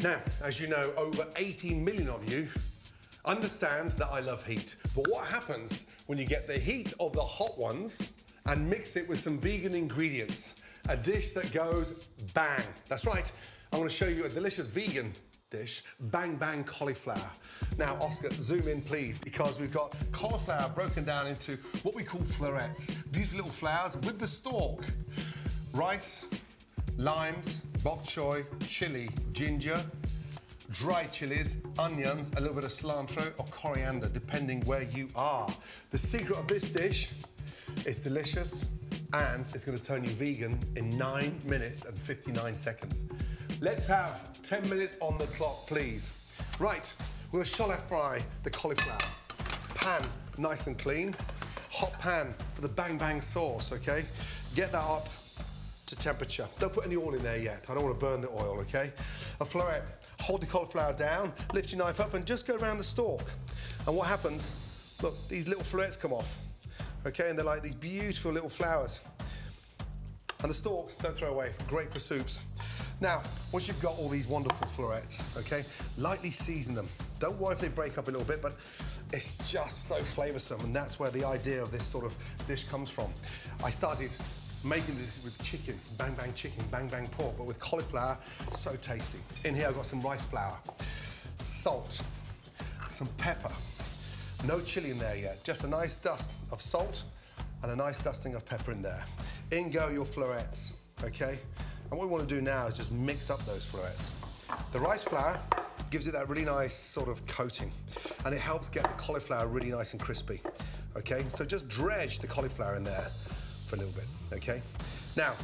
Now, as you know, over 80 million of you understand that I love heat. But what happens when you get the heat of the hot ones and mix it with some vegan ingredients? A dish that goes bang. That's right. I'm gonna show you a delicious vegan dish, bang bang cauliflower. Now, Oscar, zoom in please, because we've got cauliflower broken down into what we call florets. These little flowers with the stalk. Rice, limes, bok choy, chili, ginger, dry chilies, onions, a little bit of cilantro or coriander, depending where you are. The secret of this dish is delicious and it's gonna turn you vegan in nine minutes and 59 seconds. Let's have 10 minutes on the clock, please. Right, we're gonna shallow fry the cauliflower. Pan nice and clean. Hot pan for the bang bang sauce, okay? Get that up to temperature. Don't put any oil in there yet. I don't want to burn the oil, okay? A floret, hold the cauliflower down, lift your knife up and just go around the stalk. And what happens, look, these little florets come off, okay? And they're like these beautiful little flowers. And the stalks, don't throw away, great for soups. Now, once you've got all these wonderful florets, okay, lightly season them. Don't worry if they break up a little bit, but it's just so flavoursome, and that's where the idea of this sort of dish comes from. I started making this with chicken, bang bang chicken, bang bang pork, but with cauliflower, so tasty. In here I've got some rice flour, salt, some pepper, no chili in there yet, just a nice dust of salt and a nice dusting of pepper in there. In go your florets, okay? And what we want to do now is just mix up those florets. The rice flour gives it that really nice sort of coating and it helps get the cauliflower really nice and crispy, okay? So just dredge the cauliflower in there for a little bit, okay? Now,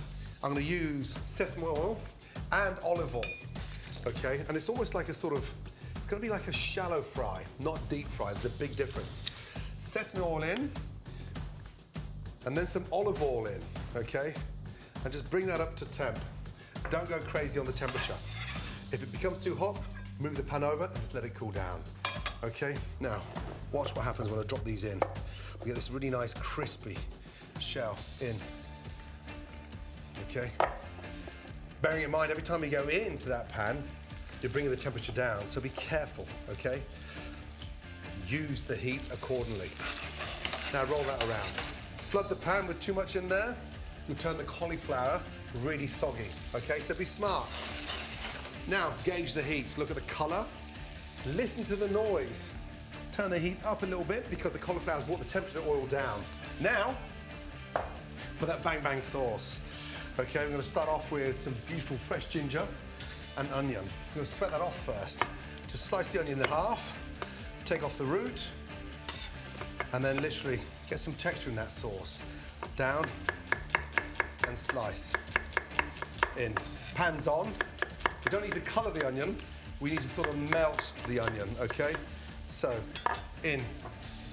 I'm gonna use sesame oil and olive oil, okay? And it's almost like a sort of, it's gonna be like a shallow fry, not deep fry. There's a big difference. Sesame oil in, and then some olive oil in, okay? And just bring that up to temp. Don't go crazy on the temperature. If it becomes too hot, move the pan over and just let it cool down. Okay, now, watch what happens when I drop these in. We get this really nice crispy shell in. Okay? Bearing in mind, every time you go into that pan, you're bringing the temperature down, so be careful, okay? Use the heat accordingly. Now roll that around. Flood the pan with too much in there, you'll turn the cauliflower really soggy, okay? So be smart. Now, gauge the heat. Look at the color. Listen to the noise. Turn the heat up a little bit because the cauliflower's brought the temperature oil down. Now, for that bang bang sauce. Okay, we're gonna start off with some beautiful fresh ginger and onion. I'm gonna sweat that off first. Just slice the onion in half, take off the root, and then literally get some texture in that sauce. Down and slice in. Pans on. We don't need to colour the onion, we need to sort of melt the onion, okay? So, in,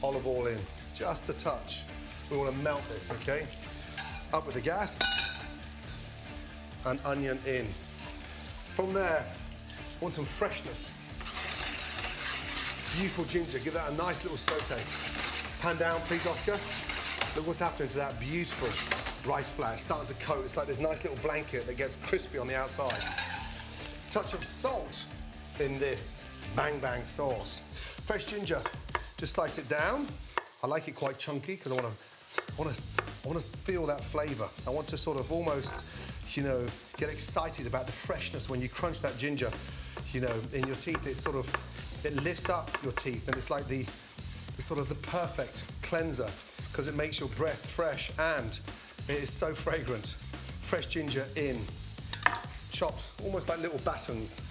olive oil in, just a touch. We want to melt this, okay? Up with the gas, and onion in. From there, want some freshness. Beautiful ginger, give that a nice little saute. Pan down, please, Oscar. Look what's happening to that beautiful rice flour. It's starting to coat. It's like this nice little blanket that gets crispy on the outside. Touch of salt in this bang bang sauce. Fresh ginger, just slice it down. I like it quite chunky because I want to, I want to, I want to feel that flavour. I want to sort of almost, you know, get excited about the freshness when you crunch that ginger, you know, in your teeth. It sort of, it lifts up your teeth and it's like the, the sort of the perfect cleanser because it makes your breath fresh and it is so fragrant. Fresh ginger in, chopped almost like little batons.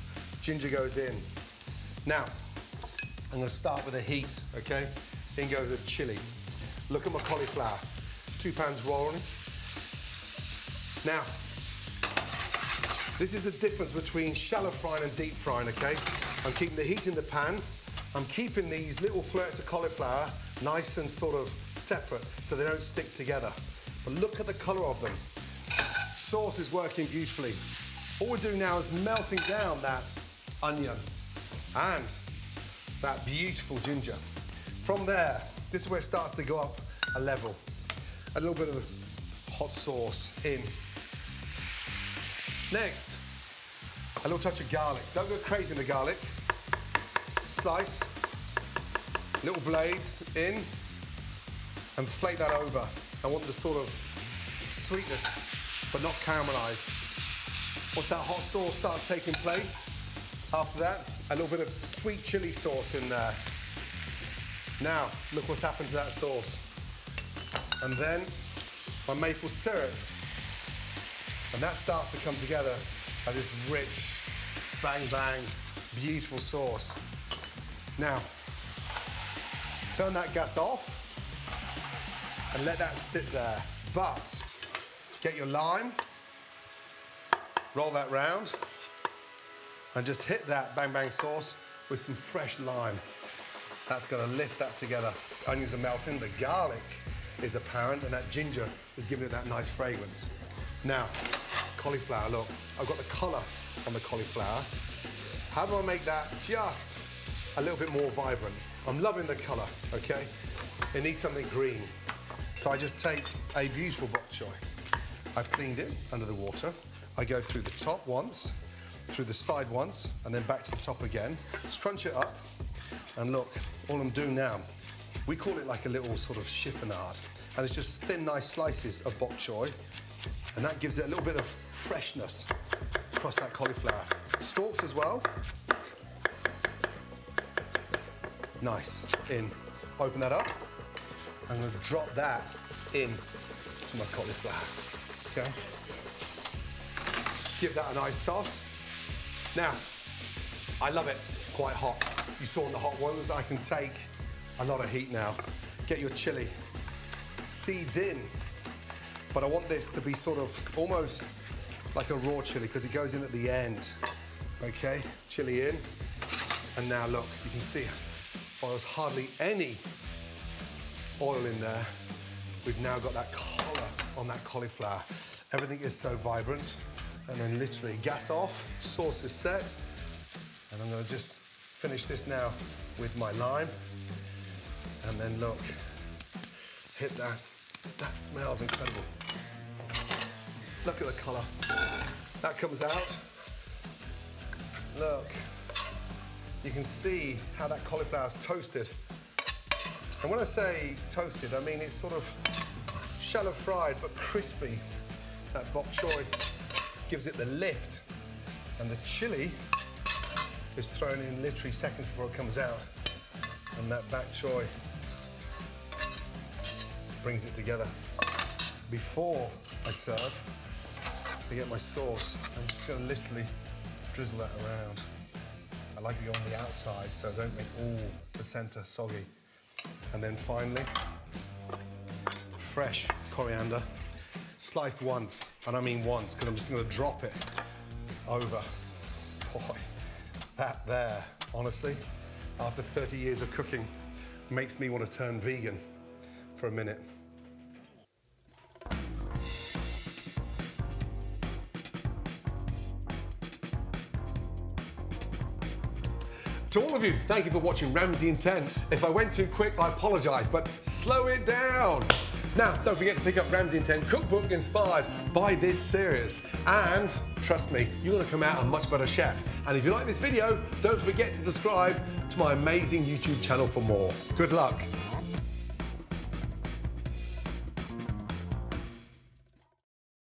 Ginger goes in. Now, I'm gonna start with the heat, okay? In goes the chili. Look at my cauliflower. Two pans rolling. Now, this is the difference between shallow frying and deep frying, okay? I'm keeping the heat in the pan. I'm keeping these little florets of cauliflower nice and sort of separate so they don't stick together. But look at the colour of them. Sauce is working beautifully. What we're doing now is melting down that onion and that beautiful ginger. From there, this is where it starts to go up a level. A little bit of hot sauce in. Next, A little touch of garlic. Don't go crazy in the garlic. Slice. Little blades in. And flake that over. I want the sort of sweetness, but not caramelized. Once that hot sauce starts taking place, after that, a little bit of sweet chili sauce in there. Now, look what's happened to that sauce. And then my maple syrup. And that starts to come together as this rich, bang bang, beautiful sauce. Now, turn that gas off and let that sit there. But get your lime, roll that round, and just hit that bang bang sauce with some fresh lime. That's gonna lift that together. Onions are melting, the garlic is apparent, and that ginger is giving it that nice fragrance. Now, cauliflower, look, I've got the color on the cauliflower. How do I make that just a little bit more vibrant? I'm loving the color, okay? It needs something green. So I just take a beautiful bok choy. I've cleaned it under the water. I go through the top once, through the side once, and then back to the top again. Scrunch it up, and look, all I'm doing now, we call it like a little sort of chiffonade, and it's just thin, nice slices of bok choy, and that gives it a little bit of freshness across that cauliflower. Stalks as well. Nice, in. Open that up. I'm gonna drop that in to my cauliflower, okay? Give that a nice toss. Now, I love it quite hot. You saw the hot ones, I can take a lot of heat now. Get your chili seeds in, but I want this to be sort of almost like a raw chili because it goes in at the end. Okay, chili in. And now look, you can see, while there's hardly any oil in there, we've now got that color on that cauliflower. Everything is so vibrant. And then literally gas off, sauce is set. And I'm gonna just finish this now with my lime. And then look, hit that. That smells incredible. Look at the color. That comes out. Look. You can see how that cauliflower is toasted. And when I say toasted, I mean it's sort of shallow fried but crispy. That bok choy gives it the lift. And the chili is thrown in literally seconds before it comes out. And that bok choy brings it together. Before I serve, I get my sauce. I'm just gonna literally drizzle that around. I like it on the outside, so don't make all the center soggy. And then finally, fresh coriander, sliced once, and I mean once, because I'm just gonna drop it over. Boy, that there, honestly, after 30 years of cooking, makes me want to turn vegan for a minute. To all of you, thank you for watching Ramsay in 10. If I went too quick, I apologise, but slow it down. Now, don't forget to pick up Ramsay in 10 cookbook inspired by this series. And trust me, you're gonna come out a much better chef. And if you like this video, don't forget to subscribe to my amazing YouTube channel for more. Good luck.